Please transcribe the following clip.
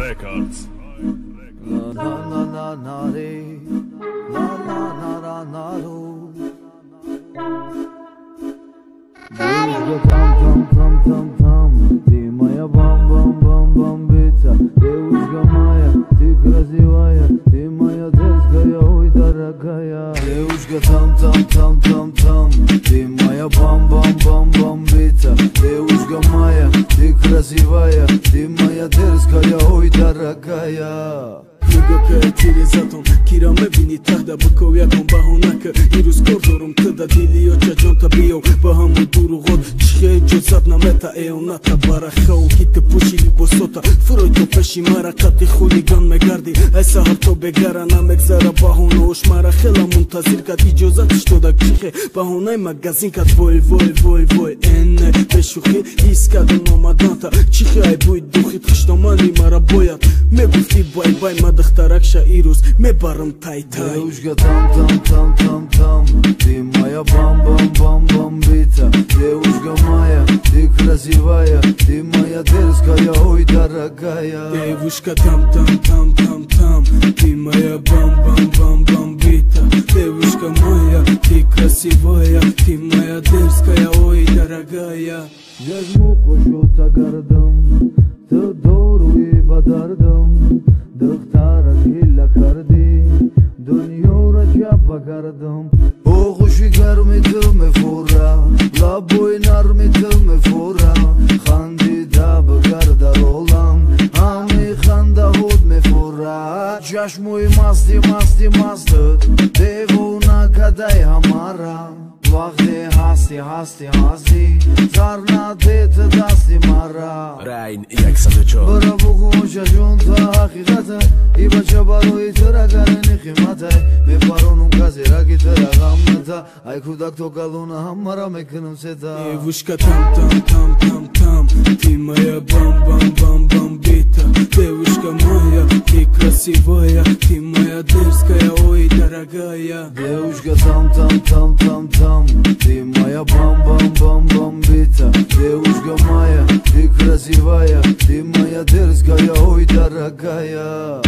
Records. La la la la re, la la la la la ro. Девушка там там там там там, ты моя бам бам бам бомбица, девушка моя, ты красивая, ты моя детская, ой дорогая. Девушка там там там там красивая, ты моя детская, ой дорогая. нигоҳ тирезатон кира мебини таҳда биков ягон баҳонака ирӯз кор дорум тада дили ёчаҷонта биё ба ҳамон дуруғот чихе эҷозат намета эоната барахао ките пӯши либосота фурой то пеши мара қати хулиган мегарди ай саҳар то бегара намегзара баҳонаош мара хела мунтазир кад иҷозатиш додак чихе баҳонаи магазин кад вой вой вой вой эне бешухӣ ҳис кадам омаданта чихе ай бӯй духит хиштомани мара бояд. Мегуфти бай бай мада духтаракша ирӯз мебарам тайтай Девушка там там там там там Ты моя бам бам бам бомбица Девушка моя, ты красивая Ты моя дерзкая, ой дорогая Девушка там там там там там Ты моя бам бам бам бомбита Девушка моя, ты красивая Ты моя дерзкая, ой дорогая Ҷашму қушута гардам Ту доруи ба дардам духтарак ҳилла кардӣ дунёро чапа кардам оғуши гарми ту мефура лабои нарми ту Aceeași muimas de mas de mastă Devo una gadai hamara Vah de hasti hasti hasti Zarna de tădasti mara Rain, jak să ce Băra bucu ușa junta haqiqata Iba cebarui tăra care ne khimata Me paron un cazi ragi tăra gamata Ai cu dac to galuna hamara me kânum seta E vușca tam tam tam tam tam Timaya bam bam bam bam ты красивая ты моя дерзкая ой дорогая. Девушка там там там там там ты моя бам бам бам бомбита девушка моя ты красивая ты моя дерзкая ой дорогая